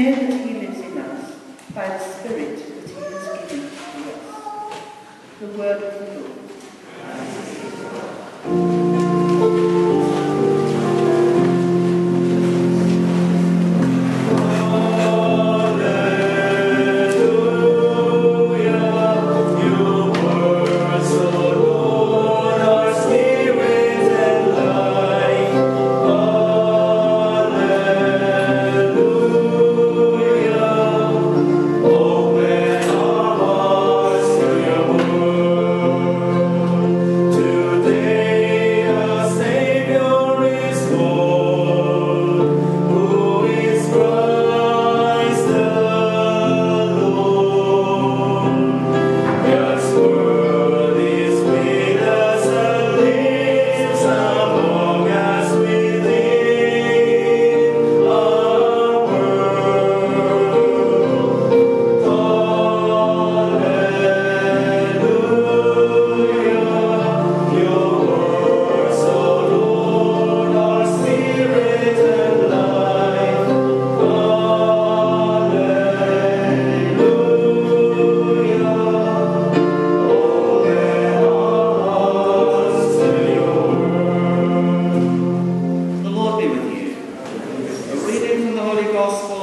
Know that he lives in us by the Spirit that he has given to us. The word of the Lord. Be with you. A reading from the Holy Gospel